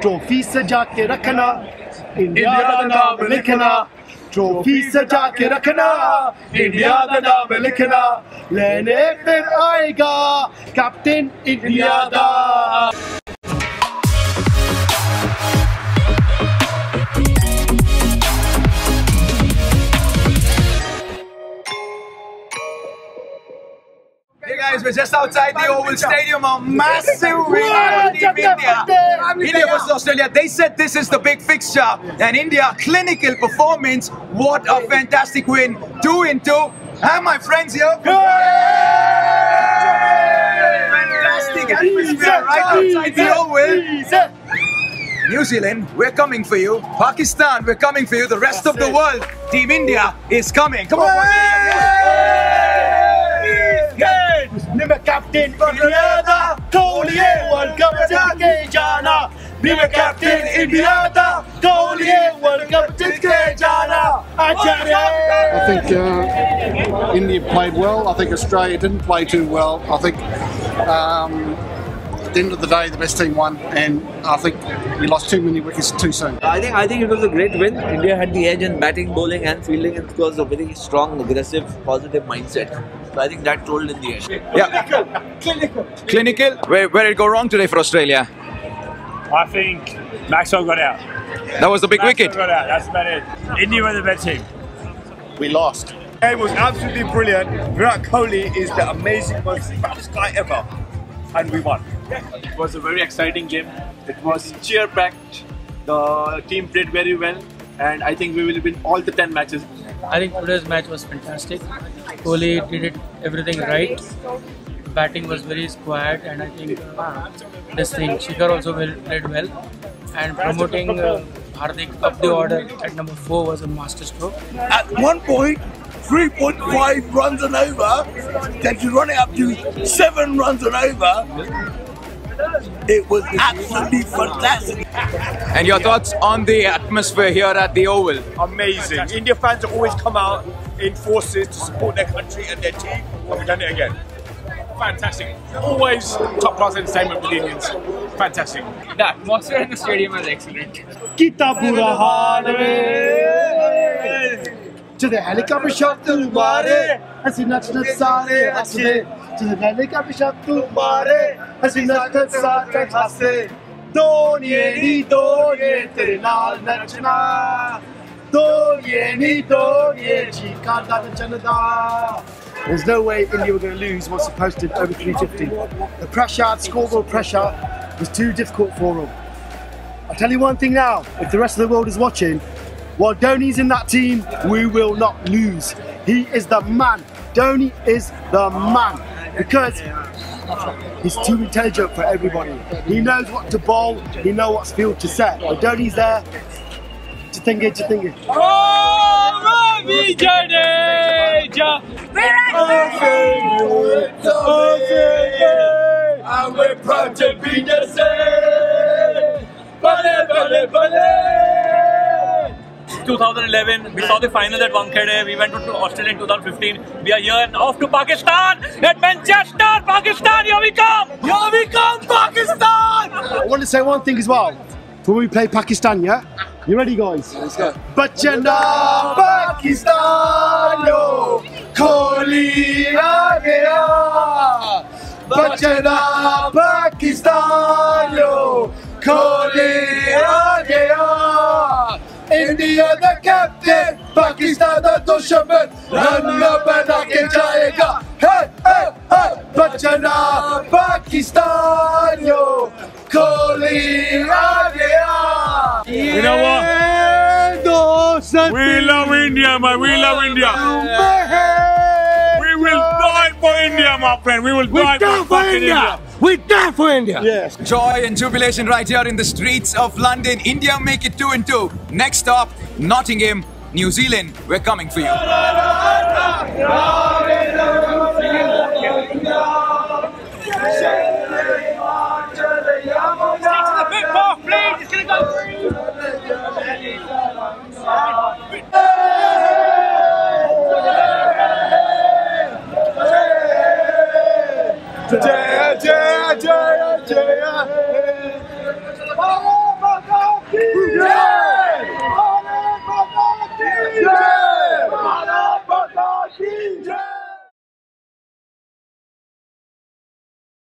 Trophy सजा के रखना इंडिया का नाम लिखना ट्रॉफी सजा के रखना इंडिया का नाम लिखना लेने फिर आएगा कैप्टन इंडिया का Hey guys, we're just outside the Oval Stadium. A massive win Team India. India versus Australia. They said this is the big fixture. And India, clinical performance. What a fantastic win. Two in two. And my friends here. Fantastic atmosphere right outside the Oval. New Zealand, we're coming for you. Pakistan, we're coming for you. The rest of the world, Team India is coming. Come on. Be my captain India da Kohliye World Cup Dime captain Indiana, Goliath, I think uh, India played well. I think Australia didn't play too well. I think um, at the end of the day, the best team won, and I think we lost too many wickets too soon. I think I think it was a great win. India had the edge in batting, bowling, and fielding, and it was a very strong, aggressive, positive mindset. So I think that told in the end. Yeah. Clinical. Clinical. Clinical. Where, where did it go wrong today for Australia? I think Maxwell got out. That was the big Maxwell wicket. got out. That's about it. India were the better team. We lost. game was absolutely brilliant. Virat Kohli is the amazing, most fastest guy ever. And we won. It was a very exciting game. It was cheer packed. The team played very well, and I think we will win all the 10 matches. I think today's match was fantastic. Kohli did it everything right. Batting was very square, and I think uh, this thing Shikhar also well, played well. And promoting uh, Hardik up the order at number four was a masterstroke. At one point, 3.5 runs and over, then to run it up to 7 runs and over. It was absolutely fantastic. And your thoughts on the atmosphere here at the Oval? Amazing. India fans always come out in forces to support their country and their team, and we've done it again fantastic. Always top class entertainment with the Indians. Fantastic. The atmosphere in the stadium is excellent. To the helicopter shop to Mare, as in National Sare, as to the helicopter shop to Mare, as in National Sare, as Donie ni donie tere Don't donie ni donie ji kanda nachna. There's no way India were going to lose once they posted over 350. The pressure, scoreboard pressure, was too difficult for them. I'll tell you one thing now, if the rest of the world is watching, while Dhoni's in that team, we will not lose. He is the man. Dhoni is the man. Because he's too intelligent for everybody. He knows what to bowl, he knows what field to set. When Dhoni's there, Chitinge, Chitinge. And we're proud to be the same. Bale, bale, bale. 2011, we saw the final at Wankhede. We went to Australia in 2015. We are here and off to Pakistan at Manchester, Pakistan. Here we come. Here we come, Pakistan! I want to say one thing as well. When we play Pakistan, yeah? You ready, guys? Let's go. Bachana Pakistan, yo! Aa gaya! Bachana Pakistan, yo! Kohli aa gaya! India the captain, Pakistan the dushan, run bana ke jayega. Hey, hey, hey! Bachana Pakistan, yo! Kohli aa! You know what? We love India, man. We love India. India, my friend. We will die for fucking India. We die for India. Yes. Joy and jubilation right here in the streets of London. India make it two and two. Next stop, Nottingham, New Zealand. We're coming for you. today.